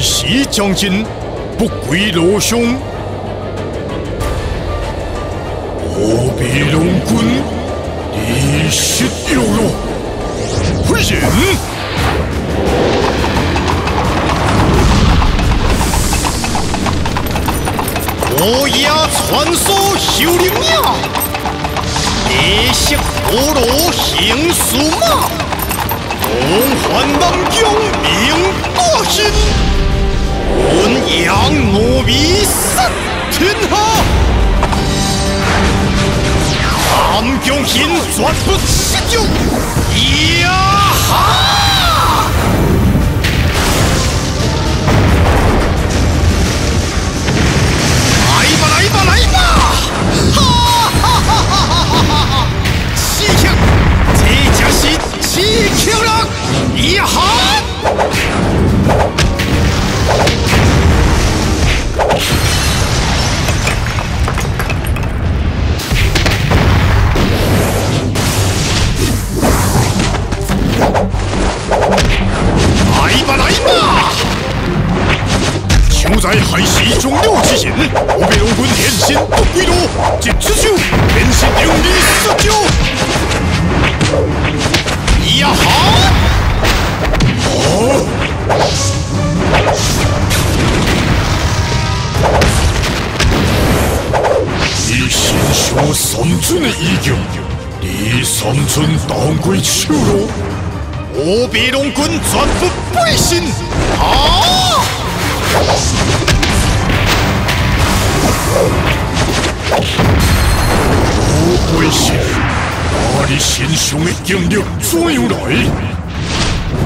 齐将军不归路上，我比龙军离失有路，回人。我牙传说修灵鸟，地色火罗行数马，梦幻南疆名大兴，温阳努比斯天下，南疆行绝不失足，就在海西中流之前，我被龙军天心不归路，即此手天心定力十九。呀哈！哦！你心上三寸的意境，你三寸当归手了，我被龙军全部背信啊！我会是把你心上的经历怎样来？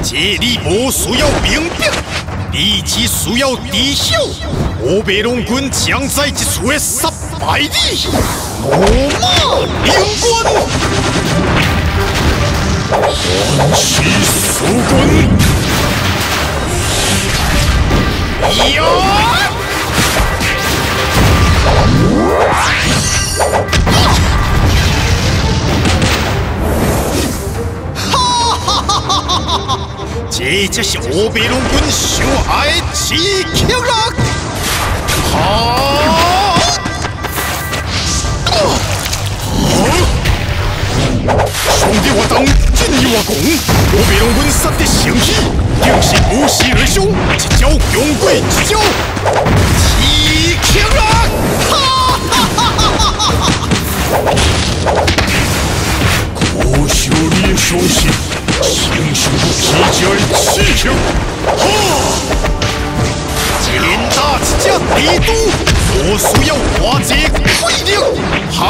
这里不需要兵兵，你只需要知晓。我白龙军将在一处的失败地，罗马领军，万骑速军。这就是欧贝龙军上爱的刺客了。好！兄弟我等，见义我功，欧贝龙军杀得胜气。定是不死而雄，一招勇鬼一招，起强了！哈哈哈哈哈哈！可笑你的消息，轻松不起家的起强，哈！天大将比都，我速要化解鬼灵，哈！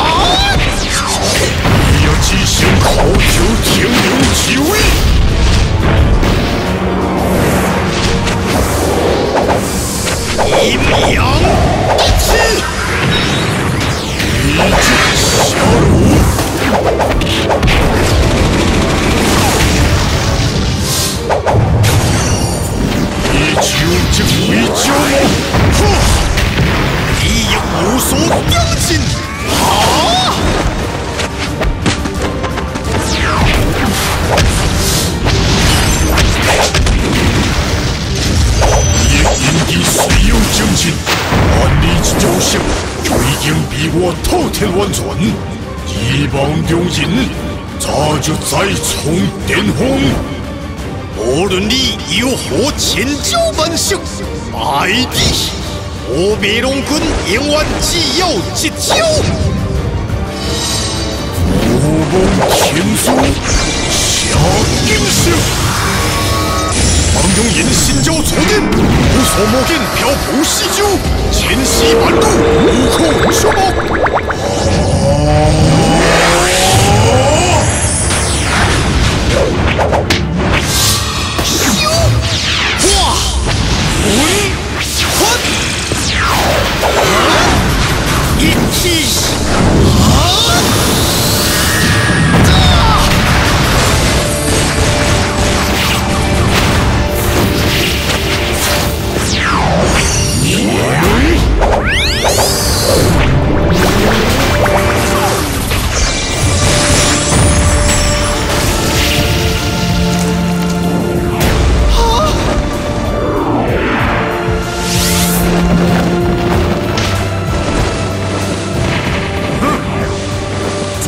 我滔天万传。一帮中人，咋就再冲巅峰？无论你有何千招万式，败地，我白龙军永远只有一招。无梦天书下金石。王永言心焦错点，无所莫见，漂泊西洲，千丝万缕，无可触摸。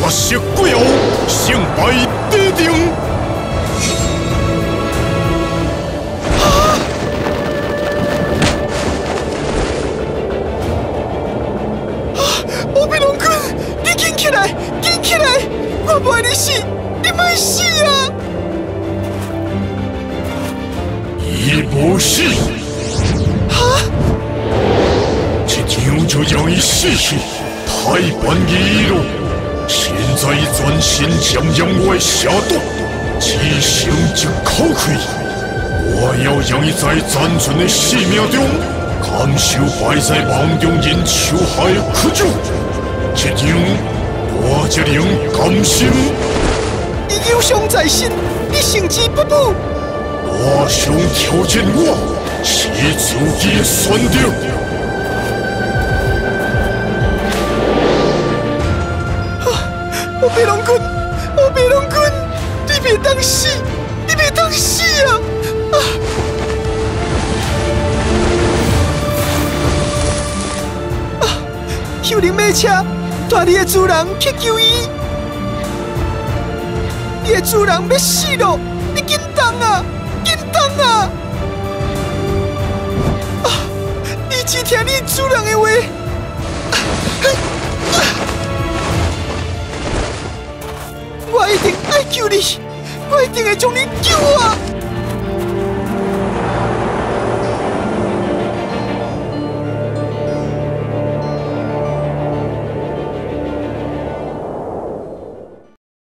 我是贵偶，姓白爹丁。オビロン君できんきらいできんきらい我不爱的死你们死呀也不是啊这就这样一试试太板一路现在专心将阳外下毒，只剩一口气。我要让你在残存的生命中，感受摆在梦中人手下的苦楚。这样，我才能甘心。你忧伤在心，你胜之不武。我想挑战我，是自己的选择。我被龙棍，我被龙棍，你别当死，你别当死啊！啊！有人马车带你的主人去救伊，你的主人要死了，你紧动啊！紧动啊！啊！你只听你主人的话。我一定爱救你，我一定会将你救啊！